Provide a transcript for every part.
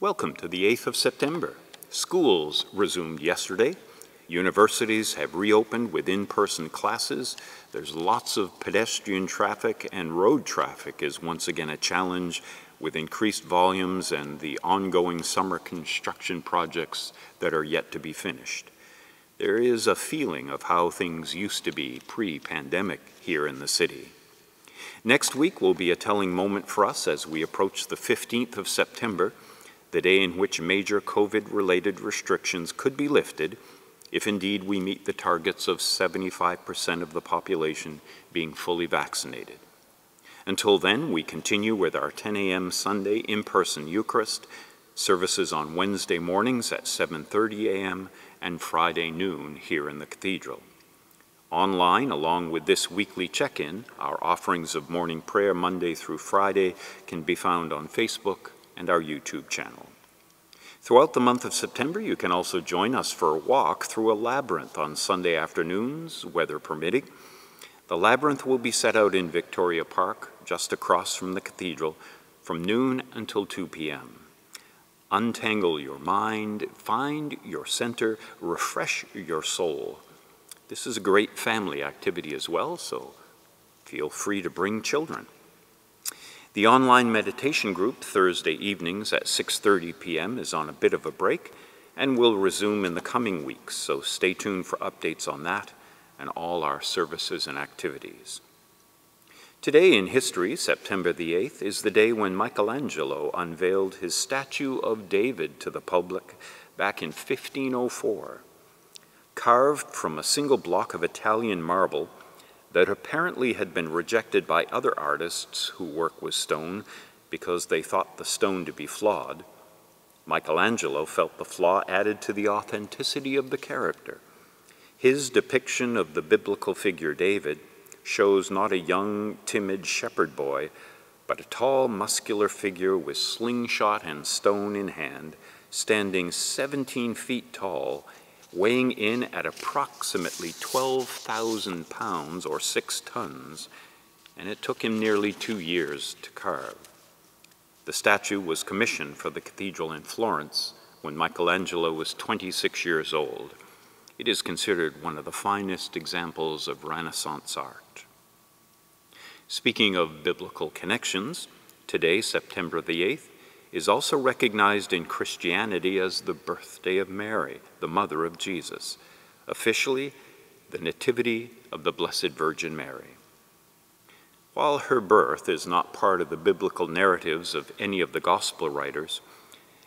Welcome to the 8th of September. Schools resumed yesterday. Universities have reopened with in-person classes. There's lots of pedestrian traffic and road traffic is once again a challenge with increased volumes and the ongoing summer construction projects that are yet to be finished. There is a feeling of how things used to be pre-pandemic here in the city. Next week will be a telling moment for us as we approach the 15th of September the day in which major COVID-related restrictions could be lifted if indeed we meet the targets of 75% of the population being fully vaccinated. Until then, we continue with our 10 a.m. Sunday in-person Eucharist, services on Wednesday mornings at 7.30 a.m. and Friday noon here in the Cathedral. Online, along with this weekly check-in, our offerings of morning prayer Monday through Friday can be found on Facebook, and our YouTube channel. Throughout the month of September, you can also join us for a walk through a labyrinth on Sunday afternoons, weather permitting. The labyrinth will be set out in Victoria Park, just across from the cathedral, from noon until 2 p.m. Untangle your mind, find your center, refresh your soul. This is a great family activity as well, so feel free to bring children. The online meditation group Thursday evenings at 6.30 p.m. is on a bit of a break and will resume in the coming weeks, so stay tuned for updates on that and all our services and activities. Today in history, September the 8th, is the day when Michelangelo unveiled his statue of David to the public back in 1504. Carved from a single block of Italian marble, that apparently had been rejected by other artists who work with stone because they thought the stone to be flawed, Michelangelo felt the flaw added to the authenticity of the character. His depiction of the biblical figure David shows not a young, timid shepherd boy, but a tall, muscular figure with slingshot and stone in hand, standing 17 feet tall weighing in at approximately 12,000 pounds or six tons, and it took him nearly two years to carve. The statue was commissioned for the cathedral in Florence when Michelangelo was 26 years old. It is considered one of the finest examples of Renaissance art. Speaking of biblical connections, today, September the 8th, is also recognized in Christianity as the birthday of Mary, the mother of Jesus, officially the Nativity of the Blessed Virgin Mary. While her birth is not part of the biblical narratives of any of the gospel writers,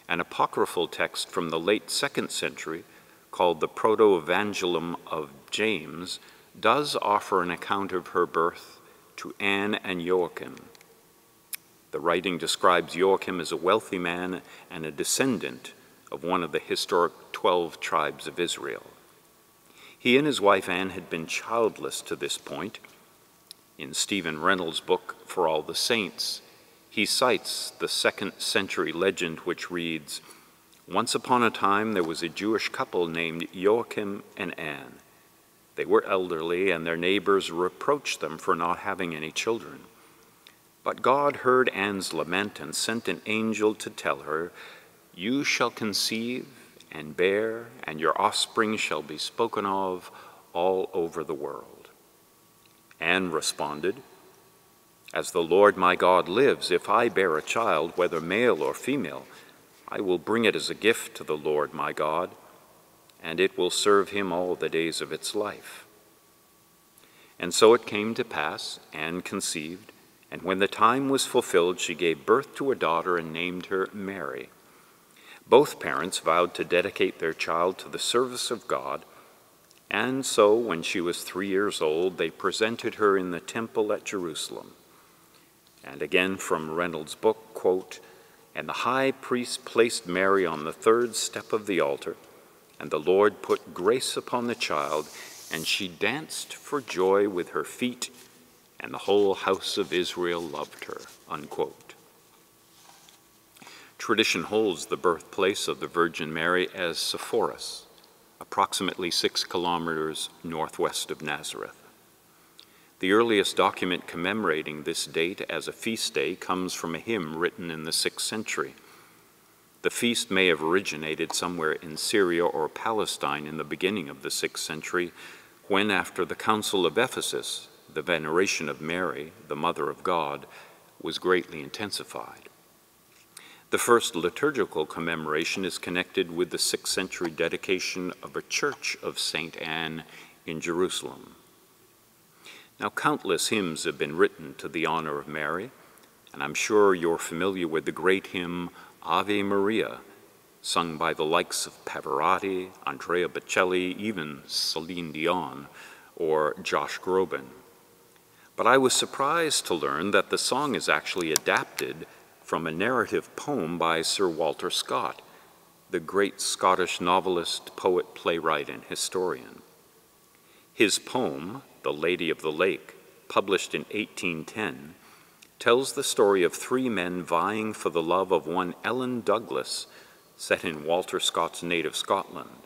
an apocryphal text from the late second century called the Proto-Evangelium of James does offer an account of her birth to Anne and Joachim, the writing describes Joachim as a wealthy man and a descendant of one of the historic 12 tribes of Israel. He and his wife Anne had been childless to this point. In Stephen Reynolds' book, For All the Saints, he cites the second century legend which reads, Once upon a time there was a Jewish couple named Joachim and Anne. They were elderly, and their neighbors reproached them for not having any children. But God heard Anne's lament and sent an angel to tell her, You shall conceive and bear, and your offspring shall be spoken of all over the world. Anne responded, As the Lord my God lives, if I bear a child, whether male or female, I will bring it as a gift to the Lord my God, and it will serve him all the days of its life. And so it came to pass, Anne conceived and when the time was fulfilled, she gave birth to a daughter and named her Mary. Both parents vowed to dedicate their child to the service of God, and so when she was three years old, they presented her in the temple at Jerusalem. And again from Reynolds' book, quote, And the high priest placed Mary on the third step of the altar, and the Lord put grace upon the child, and she danced for joy with her feet and the whole house of Israel loved her, unquote. Tradition holds the birthplace of the Virgin Mary as Sepphoris, approximately six kilometers northwest of Nazareth. The earliest document commemorating this date as a feast day comes from a hymn written in the 6th century. The feast may have originated somewhere in Syria or Palestine in the beginning of the 6th century, when, after the Council of Ephesus, the veneration of Mary, the Mother of God, was greatly intensified. The first liturgical commemoration is connected with the 6th century dedication of a church of St. Anne in Jerusalem. Now, countless hymns have been written to the honor of Mary, and I'm sure you're familiar with the great hymn Ave Maria, sung by the likes of Pavarotti, Andrea Bocelli, even Celine Dion, or Josh Groban. But I was surprised to learn that the song is actually adapted from a narrative poem by Sir Walter Scott, the great Scottish novelist, poet, playwright, and historian. His poem, The Lady of the Lake, published in 1810, tells the story of three men vying for the love of one Ellen Douglas, set in Walter Scott's native Scotland.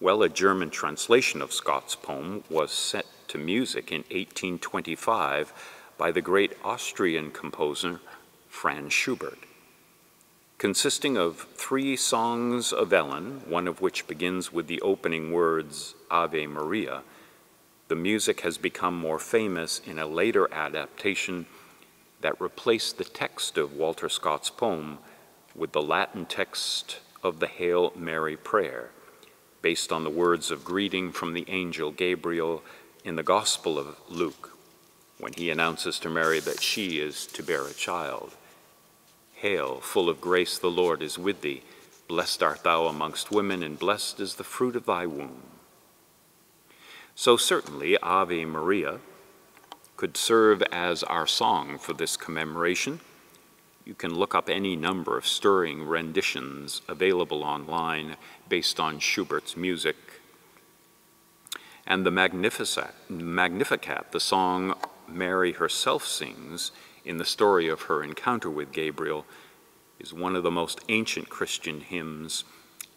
Well, a German translation of Scott's poem was set to music in 1825 by the great Austrian composer Franz Schubert. Consisting of three songs of Ellen, one of which begins with the opening words Ave Maria, the music has become more famous in a later adaptation that replaced the text of Walter Scott's poem with the Latin text of the Hail Mary prayer, based on the words of greeting from the angel Gabriel in the Gospel of Luke, when he announces to Mary that she is to bear a child. Hail, full of grace, the Lord is with thee. Blessed art thou amongst women, and blessed is the fruit of thy womb. So certainly Ave Maria could serve as our song for this commemoration. You can look up any number of stirring renditions available online based on Schubert's music. And the Magnificat, the song Mary herself sings in the story of her encounter with Gabriel, is one of the most ancient Christian hymns,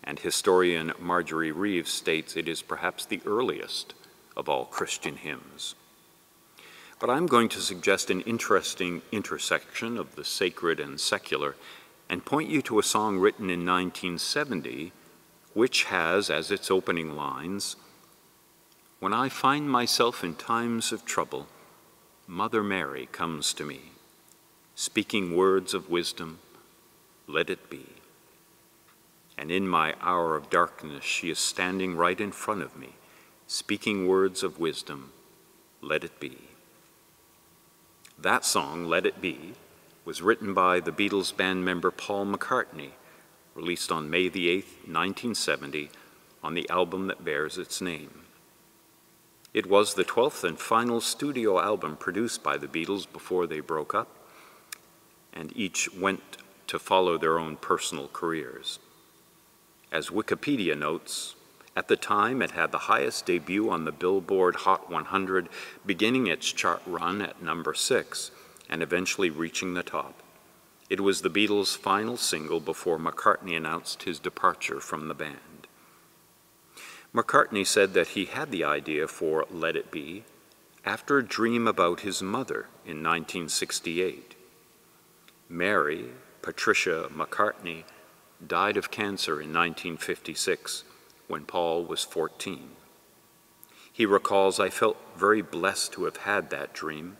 and historian Marjorie Reeves states it is perhaps the earliest of all Christian hymns. But I'm going to suggest an interesting intersection of the sacred and secular and point you to a song written in 1970 which has as its opening lines When I find myself in times of trouble, Mother Mary comes to me, speaking words of wisdom, let it be. And in my hour of darkness, she is standing right in front of me, speaking words of wisdom, let it be. That song, Let It Be, was written by the Beatles band member Paul McCartney, released on May the 8th, 1970, on the album that bears its name. It was the 12th and final studio album produced by the Beatles before they broke up, and each went to follow their own personal careers. As Wikipedia notes, at the time, it had the highest debut on the Billboard Hot 100, beginning its chart run at number six and eventually reaching the top. It was the Beatles' final single before McCartney announced his departure from the band. McCartney said that he had the idea for Let It Be after a dream about his mother in 1968. Mary, Patricia McCartney, died of cancer in 1956 when Paul was 14. He recalls, I felt very blessed to have had that dream,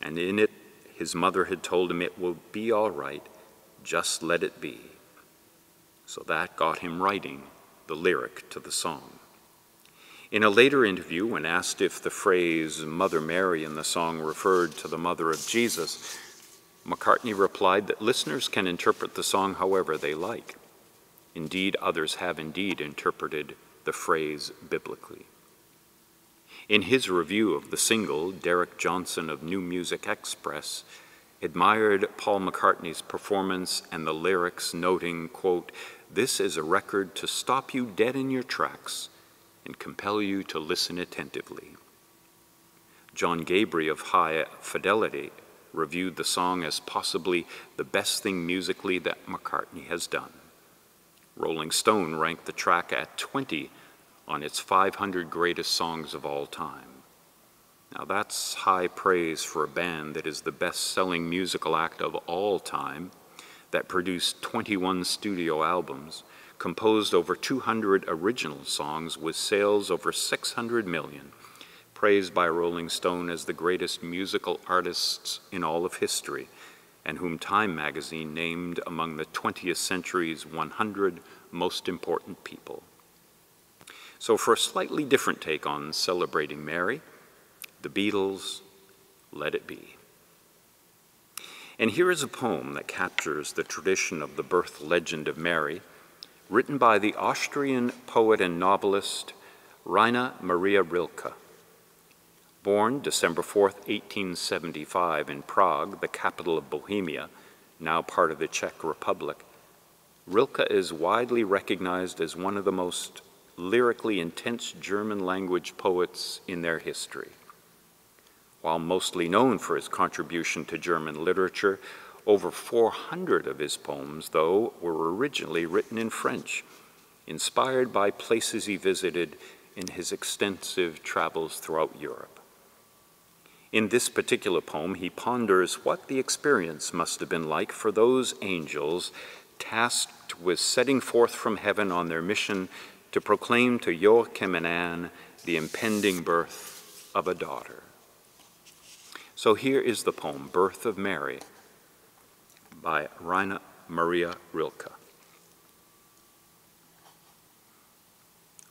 and in it, his mother had told him it will be all right, just let it be. So that got him writing the lyric to the song. In a later interview, when asked if the phrase Mother Mary in the song referred to the mother of Jesus, McCartney replied that listeners can interpret the song however they like. Indeed, others have indeed interpreted the phrase biblically. In his review of the single, Derek Johnson of New Music Express admired Paul McCartney's performance and the lyrics, noting, quote, This is a record to stop you dead in your tracks and compel you to listen attentively. John Gabree of High Fidelity reviewed the song as possibly the best thing musically that McCartney has done. Rolling Stone ranked the track at 20 on its 500 greatest songs of all time. Now that's high praise for a band that is the best selling musical act of all time, that produced 21 studio albums, composed over 200 original songs with sales over 600 million, praised by Rolling Stone as the greatest musical artists in all of history, and whom Time magazine named among the 20th century's 100 most important people. So, for a slightly different take on celebrating Mary, the Beatles, Let It Be. And here is a poem that captures the tradition of the birth legend of Mary, written by the Austrian poet and novelist Rainer Maria Rilke. Born December 4, 1875, in Prague, the capital of Bohemia, now part of the Czech Republic, Rilke is widely recognized as one of the most lyrically intense German language poets in their history. While mostly known for his contribution to German literature, over 400 of his poems, though, were originally written in French, inspired by places he visited in his extensive travels throughout Europe. In this particular poem, he ponders what the experience must have been like for those angels tasked with setting forth from heaven on their mission to proclaim to Joachim and Anne the impending birth of a daughter. So here is the poem, Birth of Mary, by Rainer Maria Rilke.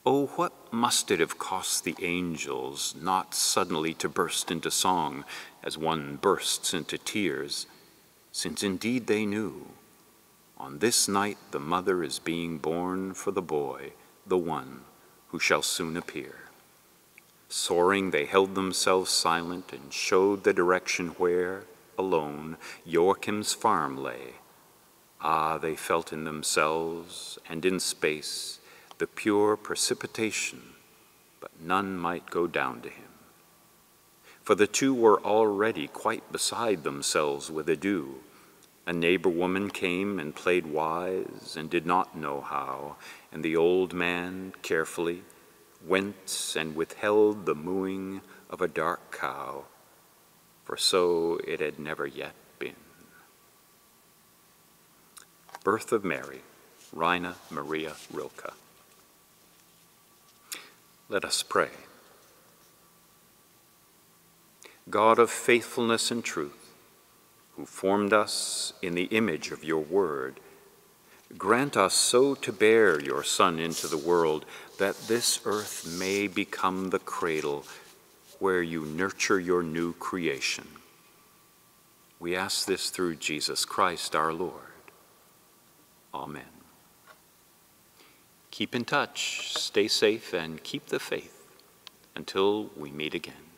Oh, what must it have cost the angels not suddenly to burst into song as one bursts into tears, since indeed they knew on this night the mother is being born for the boy, the one who shall soon appear. Soaring, they held themselves silent and showed the direction where, alone, Joachim's farm lay. Ah, they felt in themselves and in space the pure precipitation, but none might go down to him. For the two were already quite beside themselves with ado. A neighbor woman came and played wise and did not know how, and the old man carefully went and withheld the mooing of a dark cow, for so it had never yet been. Birth of Mary, Rainer Maria Rilke. Let us pray. God of faithfulness and truth, who formed us in the image of your word, grant us so to bear your Son into the world that this earth may become the cradle where you nurture your new creation. We ask this through Jesus Christ our Lord. Amen. Keep in touch, stay safe, and keep the faith until we meet again.